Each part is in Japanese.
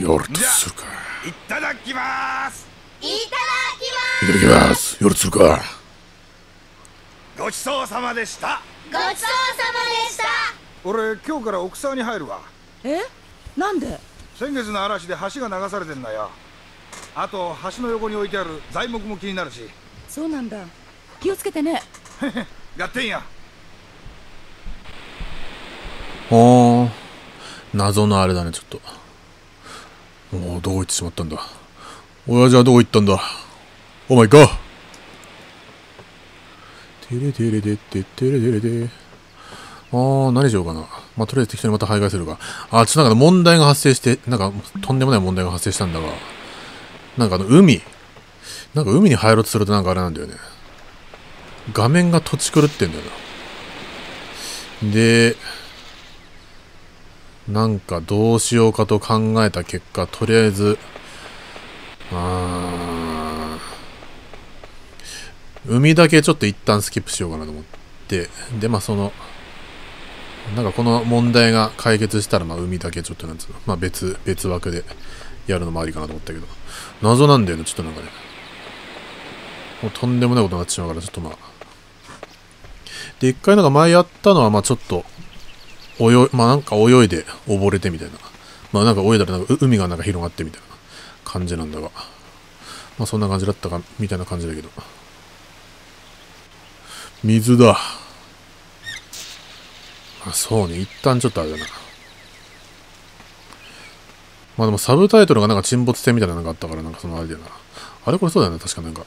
夜とするかいただきます。いただいただきます。夜とするかごちそうさまでした。きますごちそうさまでした。俺今日から奥沢に入るわ。え？なんで？先月の嵐で橋が流されてんだよ。あと橋の横に置いてある材木も気になるし。そうなんだ。気をつけてね。やってんや。ほーん謎のあれだねちょっとおおどこ行ってしまったんだ？親父はどこ行ったんだ？お前かテレテレテテテレテレテあー何しようかな。まあとりあえず適当にまた徘徊するか。あちょっとなんか問題が発生してなんかとんでもない問題が発生したんだが。なんかあの海。なんか海に入ろうとするとなんかあれなんだよね。画面が土地狂ってんだよな。でなんかどうしようかと考えた結果、とりあえず、あー海だけちょっと一旦スキップしようかなと思って、で、まあその、なんかこの問題が解決したら、まあ海だけちょっとなんつうの、まあ別、別枠でやるのもありかなと思ったけど、謎なんだよね、ちょっとなんかね。もうとんでもないことになってしまうから、ちょっとまあ。で、一回なんか前やったのは、まあちょっと、泳い、まあなんか泳いで溺れてみたいな。まあなんか泳いだらなんか海がなんか広がってみたいな感じなんだが。まあそんな感じだったか、みたいな感じだけど。水だ。あ、そうね。一旦ちょっとあれだな。まあでもサブタイトルがなんか沈没船みたいなのがあったからなんかそのあれだよな。あれこれそうだよね。確かなんか。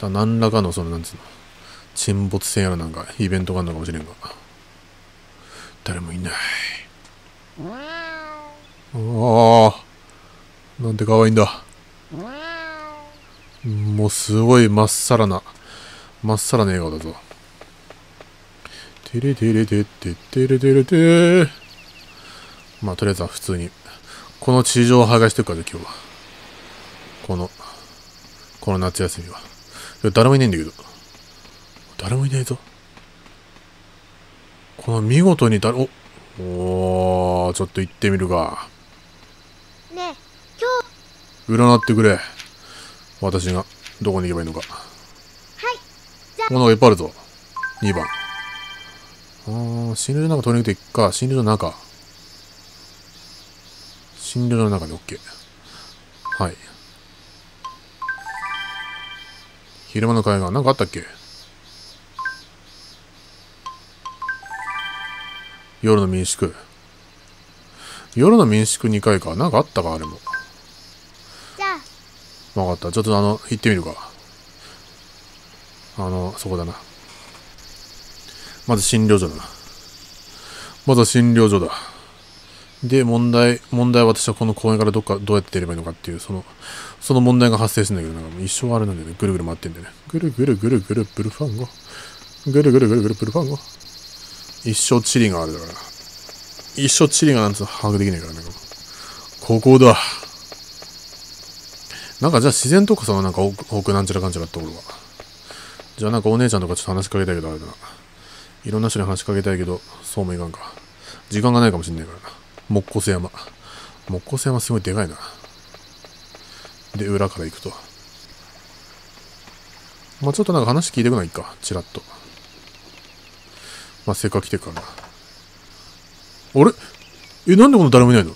だ何らかのそのなんつうの。沈没船やらなんかイベントがあるのかもしれんが。誰もいない。ああ、なんて可愛いんだ。もうすごいまっさらな、まっさらな笑顔だぞ。てれてれてっててれてれてまあとりあえずは普通に、この地上を剥がしていくかじゃ今日は。この、この夏休みは。誰もいないんだけど。誰もいないぞ。この見事に誰、お、おー、ちょっと行ってみるか。ねえ占ってくれ。私がどこに行けばいいのか。はいじゃものがいっぱいあるぞ。2番。あー、診療所の中取り抜いていくか。診療所の中。診療所の中で OK。はい。昼間の会が何かあったっけ？夜の民宿。夜の民宿2回か。なんかあったかあれも。じゃあわかった。ちょっとあの、行ってみるか。あの、そこだな。まず診療所だな。まずは診療所だ。で、問題、問題は私はこの公園からどっか、どうやって出ればいいのかっていう、その、その問題が発生するんだけど、なんかもう一生あれなんだよね。ぐるぐる回ってんだよね。ぐるぐるぐるぐるブルファンゴ。ぐるぐるぐるぐるブルファンゴ。一生チリがあるだから。一生チリがなんつうの把握できないからね。ここだ。なんかじゃあ自然とかさ、なんか奥奥なんちゃらかんちゃらっておるわ。じゃあなんかお姉ちゃんとかちょっと話しかけたいけどあれだな。いろんな人に話しかけたいけど、そうもいかんか。時間がないかもしんないからな。木工瀬山。木工瀬山すごいでかいな。で、裏から行くと。まあちょっとなんか話聞いてくのはいいか。チラッと。まあせっかく来てるからな。あれ？え、なんでこの誰もいないの？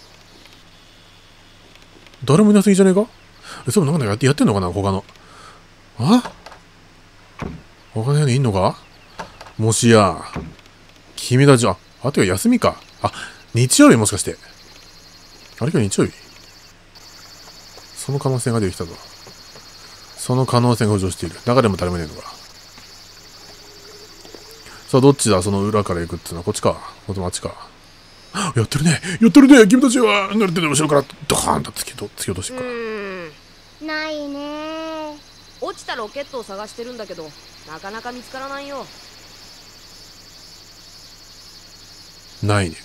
誰もいなすぎじゃねえか？え、そう、なんかやってやってんのかな他の。あ？他の部屋にいんのか？もしや、君たち、あ、あ、てか休みか。あ、日曜日もしかして。あれ今日日曜日？その可能性が出てきたぞ。その可能性が浮上している。中でも誰もいないのか。さあ、どっちだ？その裏から行くっていうのはこっちか？こっちもあっちか？やってるね。やってるね。君たちは。慣れてる後ろからドカーンと突きと突き落としてから。うん。ないね。落ちたロケットを探してるんだけどなかなか見つからないよ。ないね。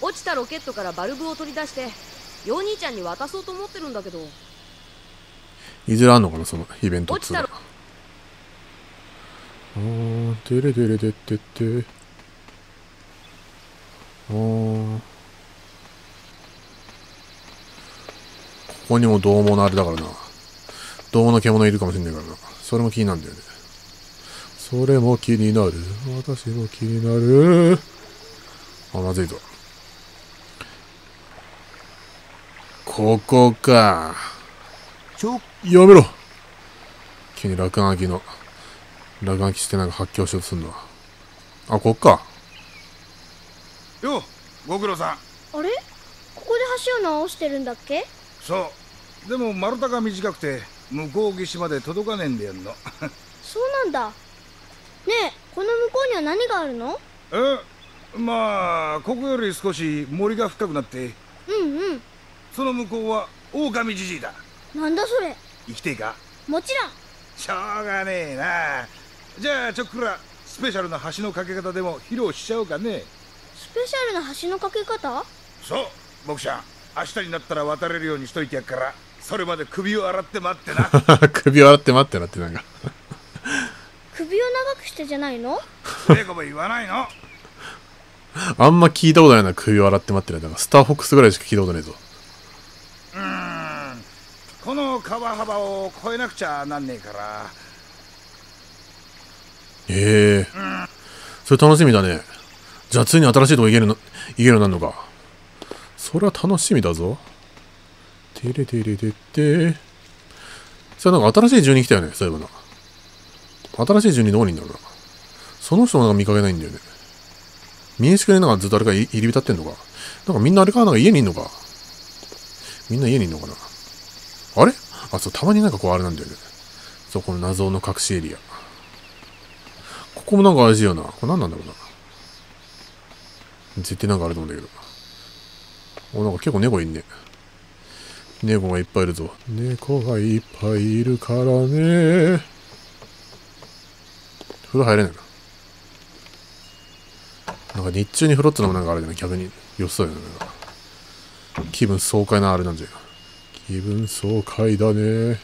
落ちたロケットからバルブを取り出してヨ兄ちゃんに渡そうと思ってるんだけど。いずれあんのかな？そのイベントっつあー、てれてれてってって。あー。こにもどう猛のあれだからな。どう猛の獣いるかもしんないからな。それも気になるんだよね。それも気になる。私も気になる。あ、まずいぞ。ここか。ちょやめろ急に落書きの、落書きしてなんか発狂しようとすんのは。あ、こっか。よご苦労さん。あれ？ここで橋を直してるんだっけ？そう。でも丸太が短くて向こう岸まで届かねえんだよんの。そうなんだ。ねえこの向こうには何があるの？えまあここより少し森が深くなって。うんうん。その向こうは狼じじいだ。なんだそれ？生きていか？もちろん。しょうがねえなじゃあちょっくらスペシャルな橋の架け方でも披露しちゃおうかね。スペシャルな橋の架け方？そう僕ちゃん明日になったら渡れるようにしといてやっからそれまで首を洗って待ってな。首を洗って待ってなってなんか。首を長くしてじゃないの？ねこも言わないの。あんま聞いたことないな、首を洗って待ってない。だからスターフォックスぐらいしか聞いたことないぞ。うーん。この川幅を越えなくちゃなんねえからへえ。それ楽しみだね。じゃあついに新しいとこ行けるの、行けるようになるのか。それは楽しみだぞ。てれてれてって。それなんか新しい住人来たよね、そういえばな。新しい住人どこにいんだろうな。その人もなんか見かけないんだよね。民宿になんかずっとあれか入り浸ってんのか。なんかみんなあれかなんか家にいんのか。みんな家にいんのかな。あれ？あ、そう、たまになんかこうあれなんだよね。そう、この謎の隠しエリア。ここもなんか怪しいよな。これ何なんだろうな。絶対なんかあると思うんだけど。お、なんか結構猫いんね。猫がいっぱいいるぞ。猫がいっぱいいるからね。風呂入れないな。なんか日中に風呂ってのもなんかあれだね。逆に良さそうやな。な気分爽快なあれなんじゃよ。気分爽快だね。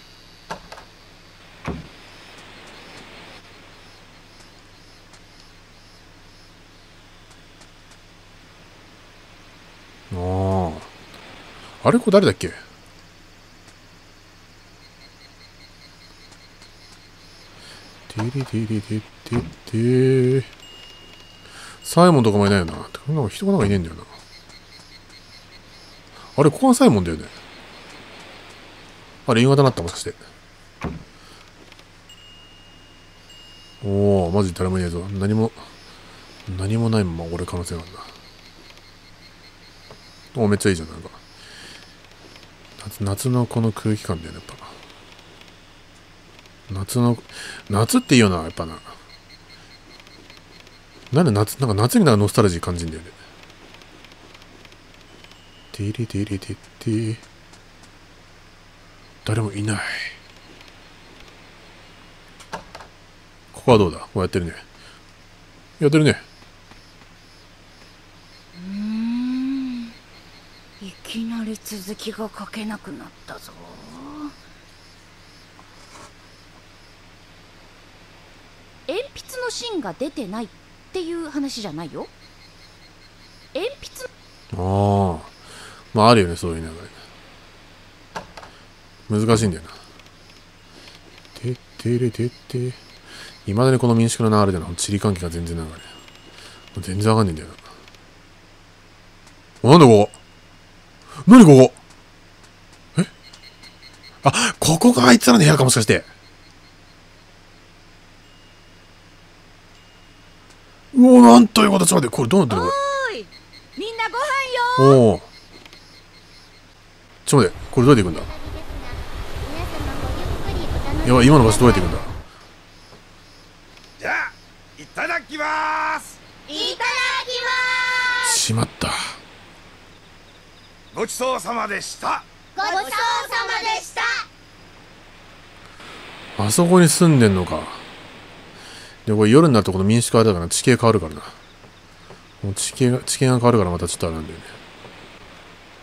ああ。あれこれ誰だっけ？てりてりてっててサイモンとかもいないよな。てかなんか人がなんかいねえんだよな。あれ、ここがサイモンだよね。あれ、夕方になったもしかして。おおマジ誰もいねえぞ。何も、何もないまま俺可能性があるな。おめっちゃいいじゃん、なんか。夏夏のこの空気感だよね、やっぱ。夏の、夏っていいよな、やっぱな。なんで夏、なんか夏になんかノスタルジー感じんだよね。ティリティリティティ。誰もいない。ここはどうだ？こうやってるね。やってるね。いきなり続きが書けなくなったぞ鉛筆の芯が出てないっていう話じゃないよ鉛筆ああ。まああるよね、そういう流れ。難しいんだよな。てってれてって。いまだにこの民宿の流れでの地理関係が全然流れ。全然わかんないんだよな。なんだここ？何ここ？え？あ、ここがあいつらの部屋かもしかして。うお、なんということちょっと待って、これどうなってるの？みんなご飯よれ。おお。ちょっと待って、これどうやって行くんだ？やばい、今の場所どうやって行くんだじゃあいただきますいただきましまった。ごちそうさまでしたすごちそうさまでしたあそこに住んでんのか。で、これ夜になるとこの民宿あれだから地形変わるからな。もう地形が、地形が変わるからまたちょっとあれなんだよね。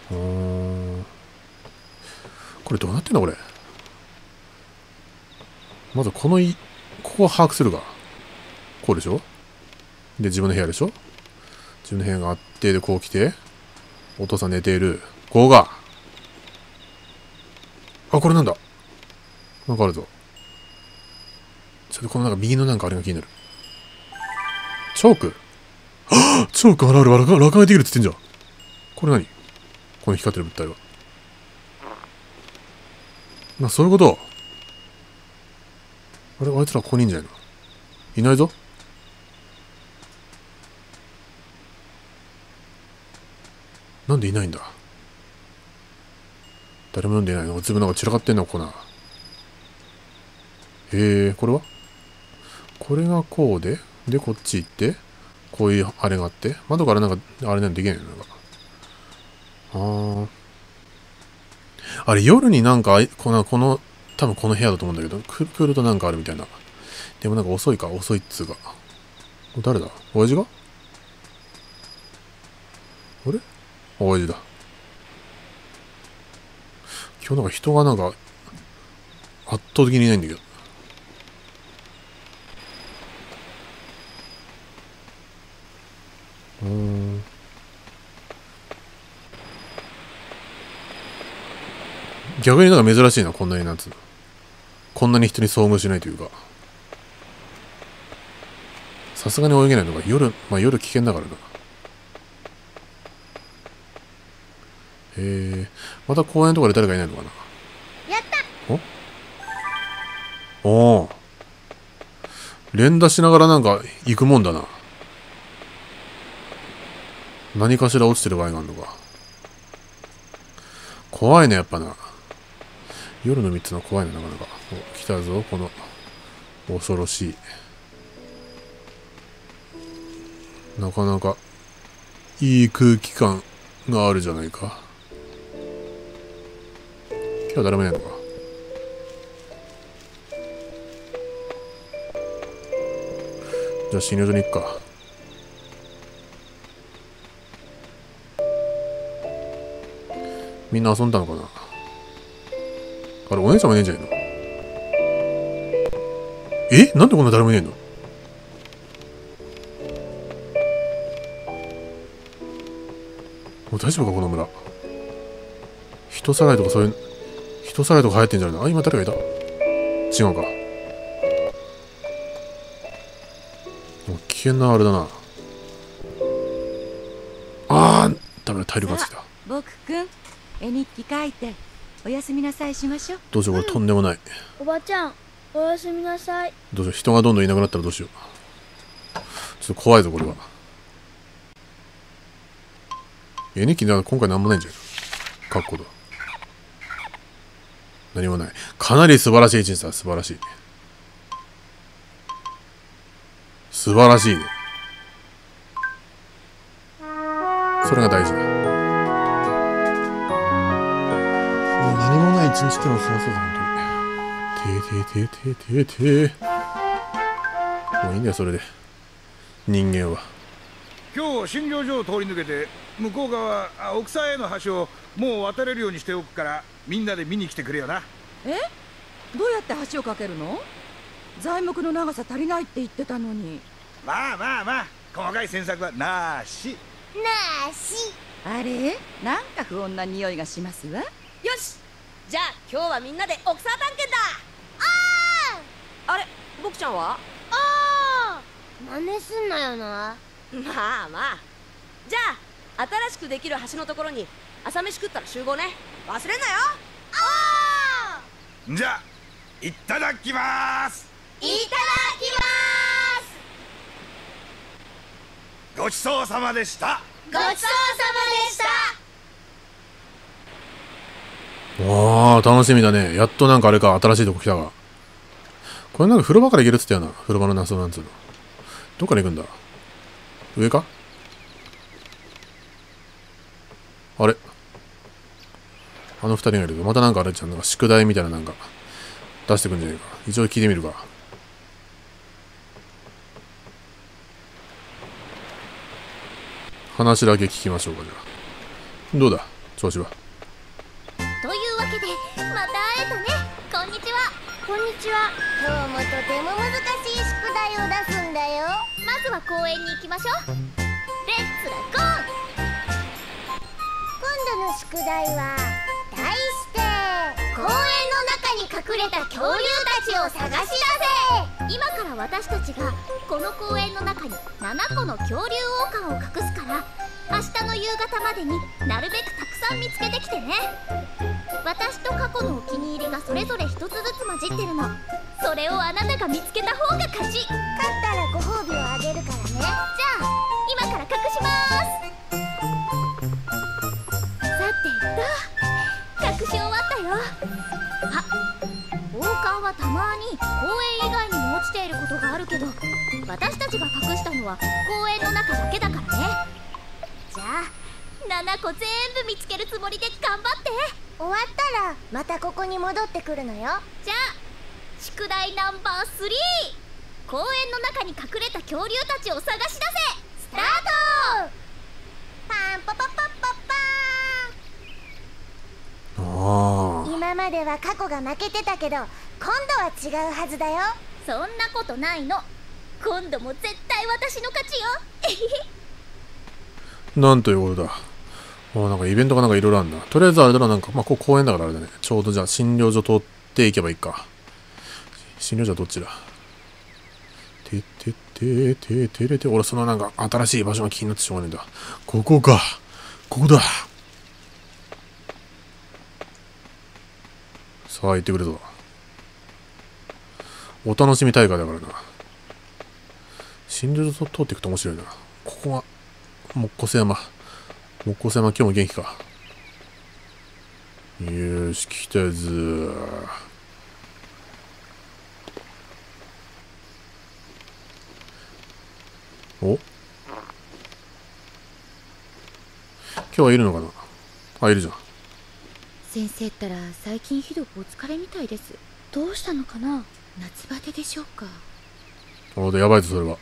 うーん。これどうなってんだこれ？まずこのい、ここは把握するか。こうでしょ？で、自分の部屋でしょ？自分の部屋があって、で、こう来て、お父さん寝ている。ここが。あ、これなんだなんかあるぞ。ちょっとこのなんか右のなんかあれが気になる。チョークはぁチョークあるある、落下ができるって言ってんじゃん。これ何？この光ってる物体は。な、そういうことあれ、あいつらここにいんじゃないの？いないぞなんでいないんだ？誰も読んでないのずぶなんか散らかってんのここな。へえ、これは？これがこうで、で、こっち行って、こういうあれがあって、窓からなんか、あれなんできないの？か。あー。あれ、夜になんか、この、この、多分この部屋だと思うんだけど、く来るとなんかあるみたいな。でもなんか遅いか、遅いっつうか。誰だ？親父が？あれ？親父だ。今日なんか人がなんか、圧倒的にいないんだけど。うん。逆になんか珍しいな、こんなになんつうの。こんなに人に遭遇しないというか。さすがに泳げないのが夜、まあ夜危険だからな。え、また公園とかで誰かいないのかな？やったお？お連打しながらなんか行くもんだな。何かしら落ちてる場合があるのか。怖いね、やっぱな。夜の3つの怖いね、なかなか。お、来たぞ、この、恐ろしい。なかなか、いい空気感があるじゃないか。今日は誰もいないのか。じゃあ診療所に行くか。みんな遊んだのかなあれ、お姉ちゃんもいねえんじゃないの？え？なんでこんな誰もいねえの？もう大丈夫かこの村。人さらいとかそういう、人さらいとか流行ってんじゃないの？あ、今誰がいた？違うか。もう危険なあれだな。あーダメだ、体力がつきた。僕くん絵日記書いておやすみなさいしましょうどうしよう、これとんでもない。おばちゃんおやすみなさいどうしよう、人がどんどんいなくなったらどうしよう。ちょっと怖いぞ、これは。絵日記なんか今回なんもないんじゃん。かっこだ。何もない。かなり素晴らしい一日だ、素晴らしい。素晴らしいね。それが大事だ。もう何もない一日ってのはすごそうだ、本当に。てーてーてーてーてーてー。もういいんだよ、それで。人間は。今日診療所を通り抜けて向こう側あ奥沢への橋をもう渡れるようにしておくからみんなで見に来てくれよな。え？どうやって橋を架けるの？材木の長さ足りないって言ってたのに。まあまあまあ細かい詮索はなし。なあし。あれ？なんか不穏な匂いがしますわ。よし。じゃあ今日はみんなで奥沢探検だ。あれ？僕ちゃんは？ああ真似すんなよな。まあまあ。じゃあ新しくできる橋のところに朝飯食ったら集合ね忘れんなよあじゃあいただきますいただきまごちそうさまでしたすごちそうさまでしたわあ、楽しみだね。やっとなんかあれか、新しいとこ来たわ。これなんか風呂場から行けるっつったよな。風呂場の謎なんつうの。どっから行くんだ？上か？あれ？あの二人がいるぞ。またなんかあれじゃん。なんか宿題みたいななんか出してくんじゃねえか。一応聞いてみるか。話だけ聞きましょうか、じゃあ。どうだ？調子は？というわけでまた会えたねこんにちはこんにちは今日もとても難しい宿題を出すんだよまずは公園に行きましょう度の宿題は題して公園の中に隠れた恐竜たちを探し出せ今から私たちがこの公園の中に7個の恐竜王冠を隠すから明日の夕方までになるべくたくさん見つけてきてね。私と過去のお気に入りがそれぞれ一つずつ混じってるの。それをあなたが見つけた方が勝ち。勝ったらご褒美をあげるからね。よ。あ王冠はたまに公園以外にも落ちていることがあるけど私たちが隠したのは公園の中だけだからね。じゃあ7個全部見つけるつもりで頑張って。終わったらまたここに戻ってくるのよ。じゃあ宿題ナンバー3公園の中に隠れた恐竜たちを探し出せ。スタート。パンパパパッパッパあーン今までは過去が負けてたけど今度は違うはずだよ。そんなことないの。今度も絶対私の勝ちよ。あ なんということだ。あなんかイベントがなんかいろいろあるんだとりあえずあれだななんか。まあここ公園だからあれだね。ちょうどじゃあ診療所通っていけばいいか。診療所はどっちだ？てててててれて俺そのなんか新しい場所が気になってしょうがないんだここかここださあ行ってくれぞ。お楽しみ大会だからな。診療所通っていくと面白いな。ここがもこせ山。もこせ山今日も元気か。よし来たぞ。お？今日はいるのかな？あいるじゃん。先生ったら最近ひどくお疲れみたいです。どうしたのかな？夏バテでしょうか？おでやばいぞそれは。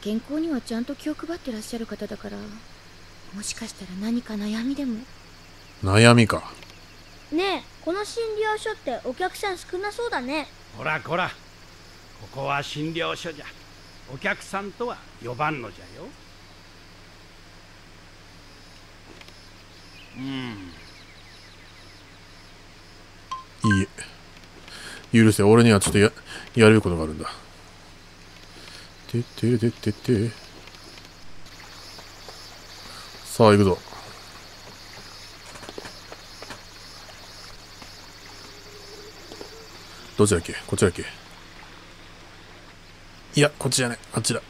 健康にはちゃんと気を配ってらっしゃる方だからもしかしたら何か悩みでも？悩みか。ねえこの診療所ってお客さん少なそうだね。こらこらここは診療所じゃ。お客さんとは呼ばんのじゃよ。うん許せ。俺にはちょっとややることがあるんだ。てってれてってって。さあ行くぞ。どっちだっけ？こっちだっけ？いやこっちじゃない。あっちだ。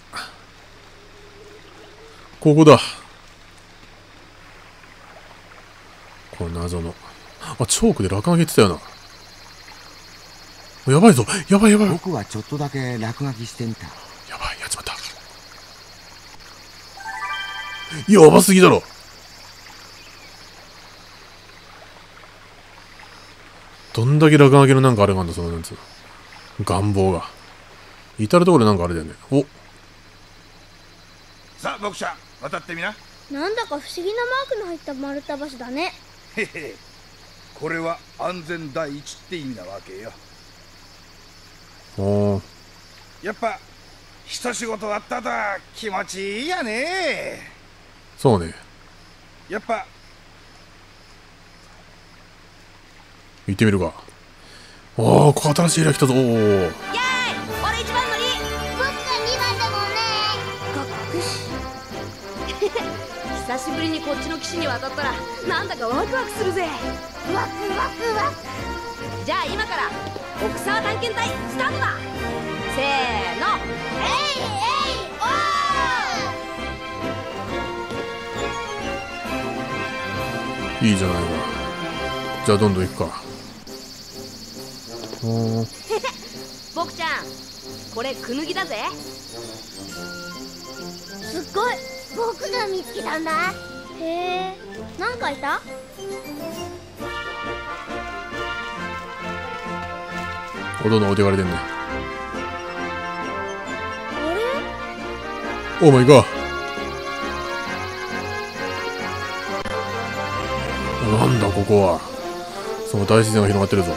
ここだ。この謎の。あチョークで落書きってたよな。やばいぞ。やばいやばい。僕はちょっとだけ落書きしてみた。やばいやっちまった。やばすぎだろ。どんだけ落書きのなんかあれがあんだそのなんつ。うの願望が。至る所でなんかあれだよね。お。さあ僕ちゃん渡ってみな。なんだか不思議なマークの入った丸太橋だね。へへ。これは安全第一って意味なわけよおーやっぱ一仕事終わった後は気持ちいいやね。そうね。やっぱ行ってみるか。おおここ新しいエリア来たぞ。おお俺一番乗り。僕が2番だもんね。かっくし。久しぶりにこっちの岸に渡ったらなんだかワクワクするぜ。ワクワクワクじゃあ今から奥沢探検隊スタートだ。せーの。えいえいおいいじゃないか。じゃあどんどん行くか。おー。僕ちゃんこれクヌギだぜ。すっごい。僕が見つけたんだ。へえなんかいた？おどんどん置いてかれてんね。あれ？オーマイガーなんだここは。その大自然が広がってるぞ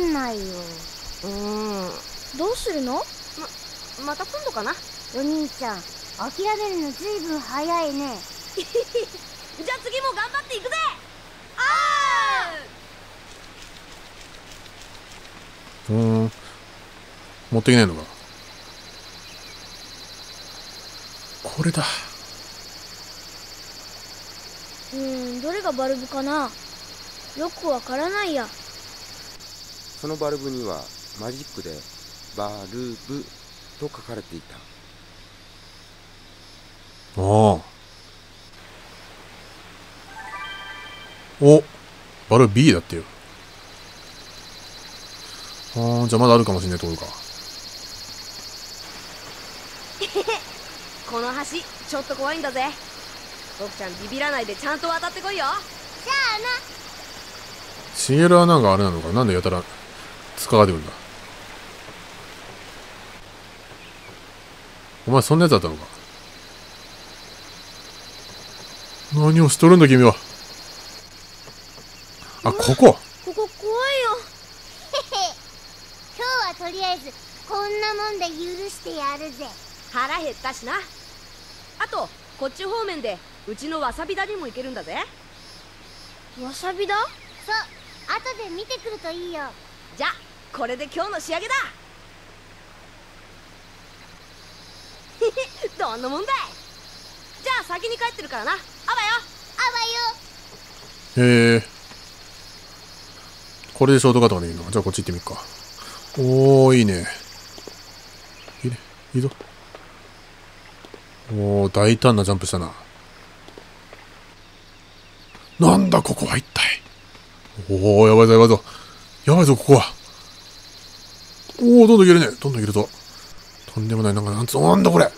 んないよ。うーん。どうするの？また今度かな。お兄ちゃん諦めるのずいぶん早いね。じゃあ次も頑張っていくぜ。あうーん。持っていけないのか。これだ。うーんどれがバルブかな？よくわからないやそのバルブにはマジックでバルブと書かれていた。ああ。おバル B だってよ。ああじゃあまだあるかもしれないところか。この橋ちょっと怖いんだぜ。僕ちゃんビビらないでちゃんと渡ってこいよ。シエルはなんかあれなのか？なんでやたら塚が出るんだお前そんなやつだったのか？何をしとるんだ君は。あここ。ここ怖いよ。今日はとりあえずこんなもんで許してやるぜ。腹減ったしな。あとこっち方面でうちのわさび田にも行けるんだぜ。わさびだそう後で見てくるといいよ。じゃ。あこれで今日の仕上げだ。どんなもんだい。じゃあ先に帰ってるからな。あばよ。あわよ。へえ。これでショートカットができるの？かじゃあこっち行ってみっか。おーいいね。いいね。いいぞ。おー大胆なジャンプしたな。なんだここは一体。おおやばいぞやばいぞ。やばいぞここはおおどんどんいけるね。どんどんいけるぞ。とんでもないなんかなんつなんだこれ。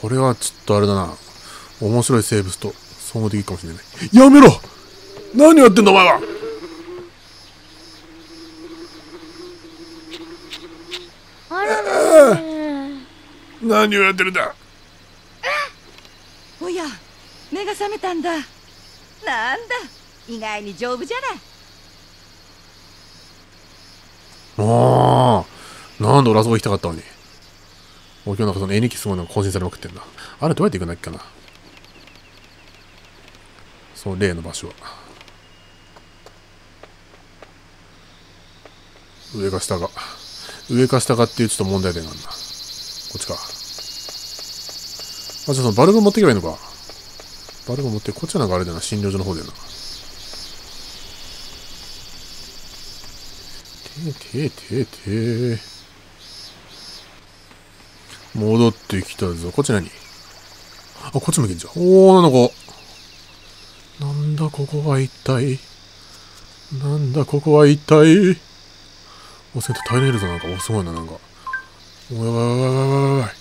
これはちょっとあれだな。面白い生物と総合的かもしれない。やめろ。何やってんだお前は。あら。らら何をやってるんだ。おや目が覚めたんだ。なんだ意外に丈夫じゃないああなんで俺あそこ行きたかったのに。俺今日なんかその絵日記すごいのが更新されまくってんだ。あれどうやって行くんだっけかな。その例の場所は。上か下か上か下かっていうちょっと問題点があるな。こっちか。あじゃあそのバルブ持っていけばいいのか。バルブ持ってこっちはなんかあれだな。診療所の方だよな。てててて戻ってきたぞ。こっち何？あ、こっちもいけんじゃん。おー、なんか、なんだここは一体？なんだここは一体？お、セント大変いるぞ、なんか。お、すごいな、なんか。おやばいやばいやばいやばいやばい。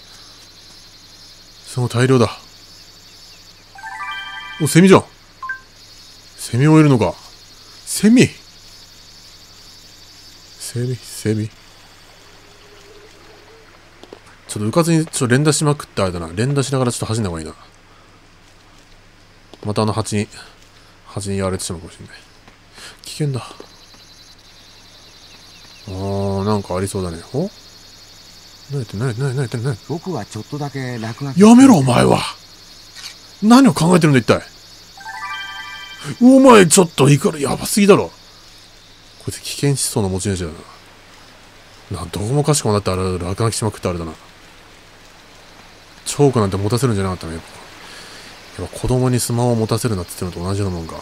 すごい大量だ。お、セミじゃん。セミもいるのか。セミ？セミ、セミ？ちょっとうかずにちょっと連打しまくってあれだな。連打しながらちょっと走んだ方がいいな。またあの蜂に、蜂にやられてしまうかもしれない。危険だ。あー、なんかありそうだね。お？何やってん？何やってん？何やってん？何やってん？僕はちょっとだけ落書きやめろ、お前は何を考えてるんだ、一体。お前、ちょっと、いくら、やばすぎだろ。こいつ危険思想の持ち主だな。な、どこもかしこもなってあれだ、落書きしまくってあれだな。チョークなんて持たせるんじゃなかったね。やっぱやっぱ子供にスマホを持たせるなって言ってるのと同じようなもんか。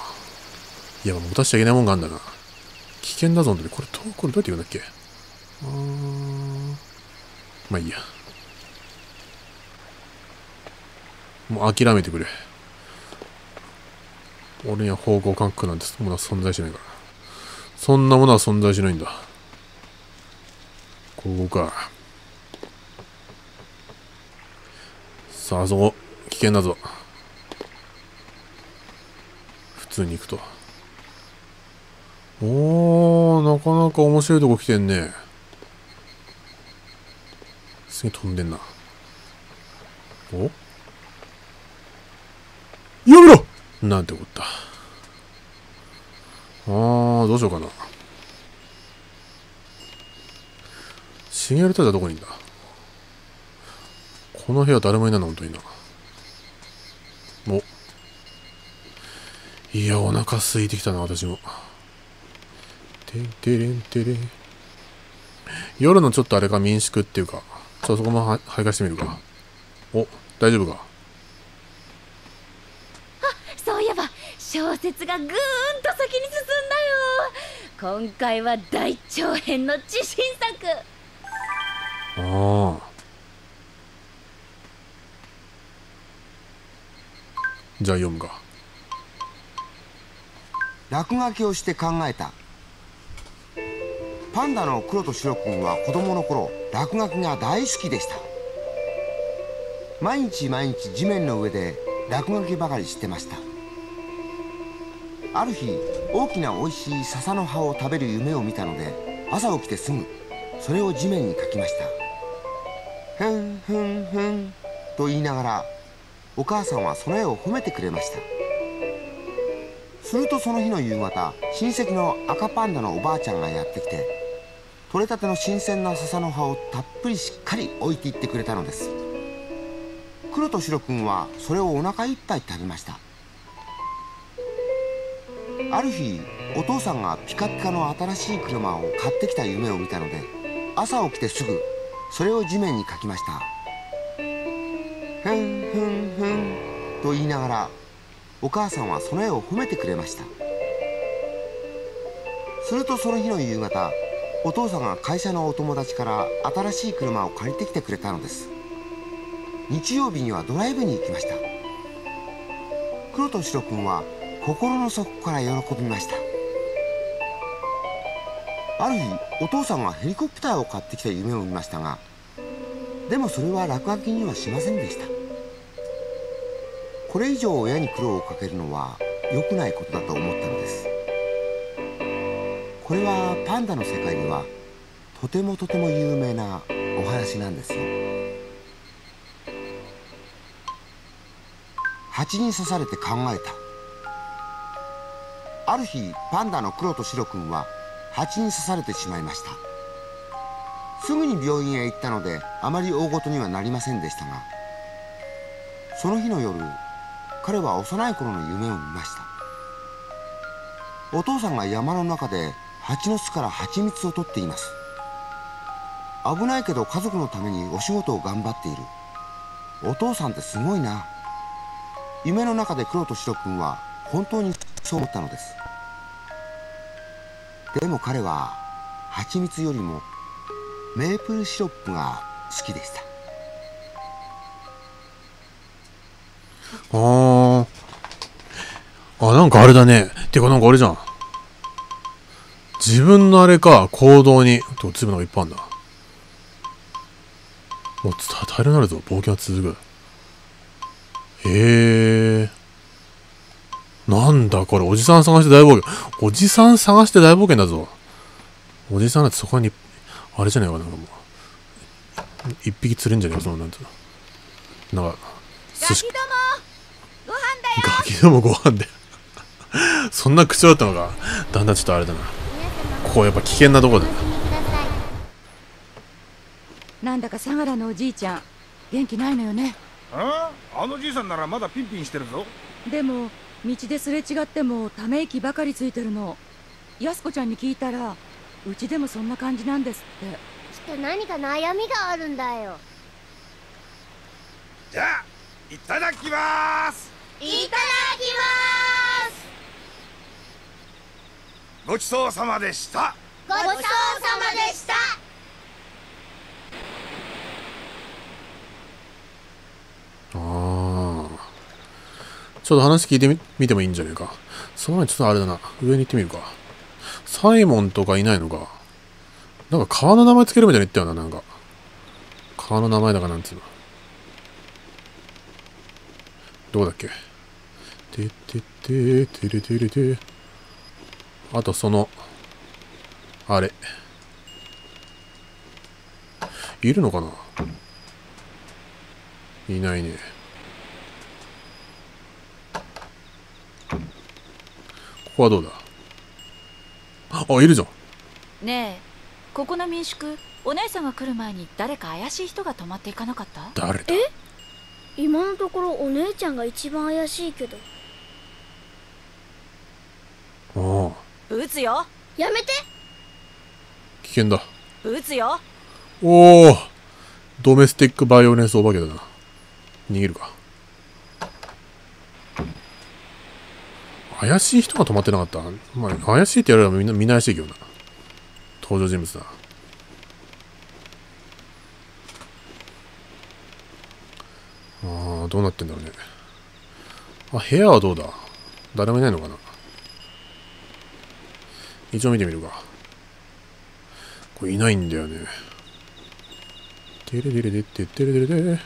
いや、持たしちゃいけないもんがあんだな。危険だぞ、本当に。これ、どこれどうやって言うんだっけ？あー。まあいいや。もう諦めてくれ。俺には方向感覚なんてものは存在しないから。そんなものは存在しないんだ。ここか。さあ、そこ、危険だぞ。普通に行くと。おー、なかなか面白いとこ来てんね。すげえ飛んでんな。お？やめろなんてこった。あー、どうしようかな。シゲルタジはどこにいんだ？この部屋誰もいないな、本当にな。お。いや、お腹空いてきたな、私も。てんてれんてれん。夜のちょっとあれか民宿っていうか、ちょっとそこもは徘徊してみるか。お、大丈夫か？あそういえば小説がぐーんと先に進んだ今回は大長編の自信作ああ。じゃあ読むか。落書きをして考えたパンダの黒と白くんは子供の頃落書きが大好きでした毎日毎日地面の上で落書きばかりしてましたある日大きな美味しい笹の葉を食べる夢を見たので朝起きてすぐそれを地面に書きました。ふんふんふんと言いながらお母さんはその絵を褒めてくれました。するとその日の夕方親戚の赤パンダのおばあちゃんがやってきて取れたての新鮮な笹の葉をたっぷりしっかり置いていってくれたのです。黒と白くんはそれをお腹いっぱい食べました。ある日お父さんがピカピカの新しい車を買ってきた夢を見たので朝起きてすぐそれを地面に書きました。ふんふんふんと言いながらお母さんはその絵を褒めてくれました。するとその日の夕方お父さんが会社のお友達から新しい車を借りてきてくれたのです。日曜日にはドライブに行きました。黒と白くんは心の底から喜びました。ある日お父さんがヘリコプターを買ってきた夢を見ましたがでもそれは落書きにはしませんでした。これ以上親に苦労をかけるのは良くないことだと思ったのです。これはパンダの世界ではとてもとても有名なお話なんですよ。蜂に刺されて考えた。ある日パンダの黒と白くんは蜂に刺されてしまいました。すぐに病院へ行ったのであまり大ごとにはなりませんでしたがその日の夜彼は幼い頃の夢を見ました。お父さんが山の中で蜂の巣から蜂蜜を取っています。危ないけど家族のためにお仕事を頑張っている。お父さんってすごいな。夢の中で黒と白くんは本当にそう思ったのですでも彼は蜂蜜よりもメープルシロップが好きでしたあ。あ、なんかあれだね。てかなんかあれじゃん。自分のあれか、行動に。と、粒のがいっぱいあんだ。もう、た大量になるぞ。冒険は続く。へえ。なんだこれ、おじさん探して大冒険。おじさん探して大冒険だぞ。おじさんだってそこに、あれじゃないかなんかもう。一匹釣れんじゃねえか、その、なんつうの。なんか、寿司。ガキどもご飯でそんな口調だったのかだんだんちょっとあれだなここやっぱ危険なとこだななんだか相良のおじいちゃん元気ないのよねあああのじいさんならまだピンピンしてるぞでも道ですれ違ってもため息ばかりついてるの。安子ちゃんに聞いたらうちでもそんな感じなんですって。きっと何か悩みがあるんだよ。じゃあいただきます。いただきます。ごちそうさまでした。ごちそうさまでしたちょっと話聞いてみ見てもいいんじゃねえか。その前にちょっとあれだな。上に行ってみるか。サイモンとかいないのかなんか川の名前つけるみたいに言ったよななんか。川の名前だかなんつうの。どこだっけ？てってててれてれて。あとそのあれ。いるのかな？いないね。こはどうだ？あいるじゃん。ねえここの民宿お姉さんが来る前に誰か怪しい人が泊まっていかなかった？誰だ？え？今のところお姉ちゃんが一番怪しいけど。ああ。撃つよ。やめて。危険だ。撃つよ。おおドメスティックバイオレンスお化けだな。逃げるか怪しい人が泊まってなかった？まあ怪しいって言われればみんなみんな怪しいけどな。登場人物だ。ああどうなってんだろうね。あ部屋はどうだ？誰もいないのかな？一応見てみるか。これいないんだよね。テレレレレテテレレレレ。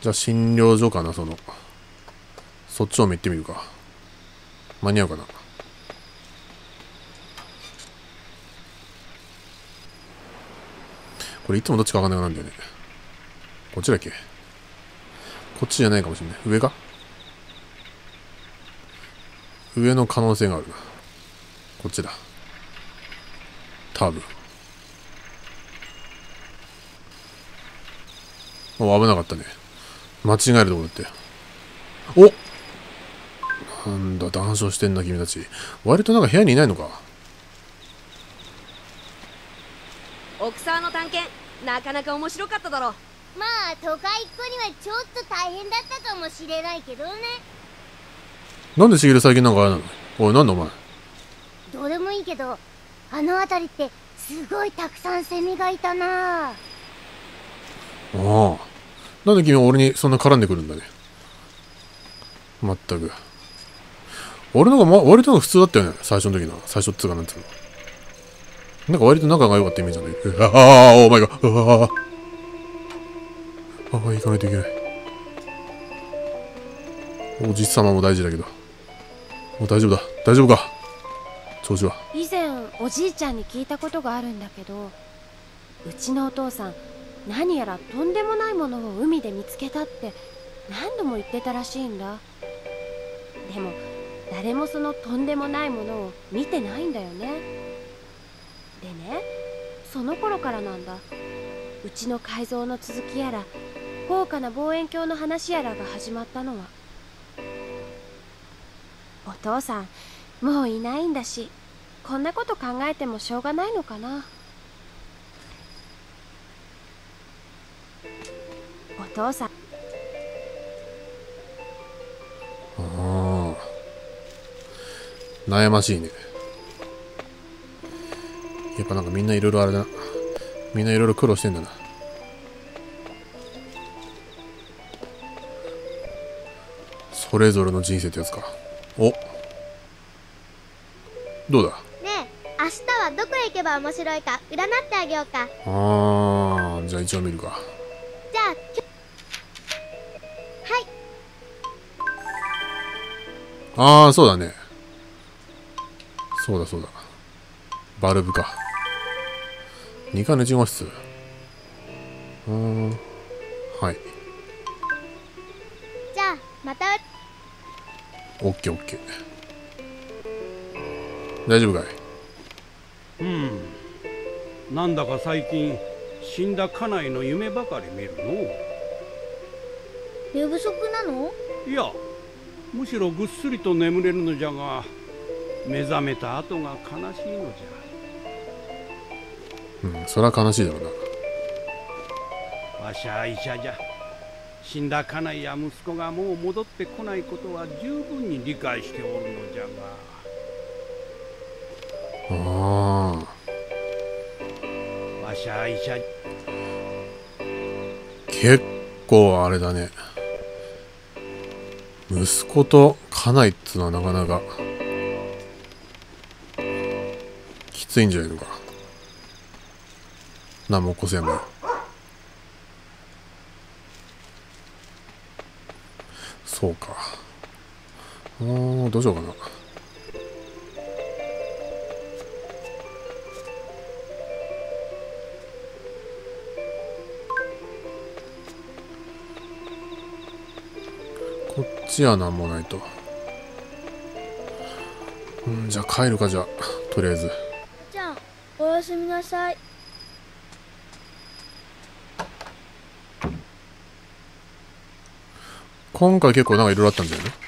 じゃあ診療所かなその。そっちを見てみるか。間に合うかな。これいつもどっちかわかんなくなるんだよね。こっちだっけ？こっちじゃないかもしれない。上か上の可能性があるな。こっちだ。多分お危なかったね。間違えるとこだって。おなんだ談笑してんな君たち。割となんか部屋にいないのか。奥沢の探検なかなか面白かっただろまあ都会っ子にはちょっと大変だったかもしれないけどね。なんでしげる最近なんかあれなの？おいなんだお前？どうでもいいけどあの辺りってすごいたくさんセミがいたな。ああ。なんで君は俺にそんな絡んでくるんだね？まったく俺のが、ま、割と普通だったよね最初の時の。最初っつうかなんつうの。なんか割と仲が良かったイメージなんだけど。ああお前が。ああああ行かないといけない。おじさまも大事だけど。もう大丈夫だ。大丈夫か。調子は。以前おじいちゃんに聞いたことがあるんだけどうちのお父さん何やらとんでもないものを海で見つけたって何度も言ってたらしいんだ。でも誰もそのとんでもないものを見てないんだよね。でねその頃からなんだ。うちの改造の続きやら高価な望遠鏡の話やらが始まったのは。お父さんもういないんだしこんなこと考えてもしょうがないのかな。お父さん悩ましいね。やっぱなんかみんないろいろあれだな。みんないろいろ苦労してんだな。それぞれの人生ってやつか。お。どうだ？ねえ明日はどこへ行けば面白いか占ってあげようか。あーじゃあ一応見るか。じゃあはい。ああそうだねそうだそうだ。バルブか。2階の1号室。うーん。はい。じゃあまた。オッケーオッケー。大丈夫かい？うん。なんだか最近死んだ家内の夢ばかり見る寝不足なのの？いやむしろぐっすりと眠れるのじゃが目覚めた後が悲しいのじうんそれは悲しいだろうな。ゃわしゃ医者じゃ。死んだ家内や息子がもう戻ってこないことは十分に理解しておるのじゃが。あわしゃ医者。結構あれだね。息子と家内っつうのはなかなかついんじゃいのか。何も起こせんもそうか。うんどうしようかな。こっちは何もないと。うんじゃあ帰るかじゃあ。とりあえず。すみなさい。今回結構なんかいろいろあったんだよね。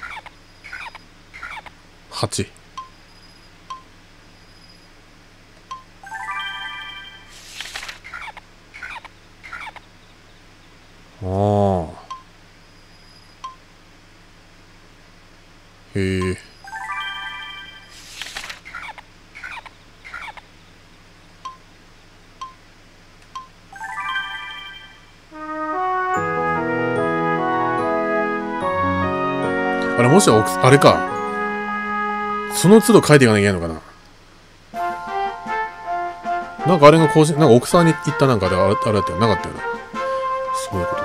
しや奥あれか。その都度書いていかなきゃいけないのかな。なんかあれが更新なんか奥さんに行ったなんかであれだったよ。なかったよなすごいこと。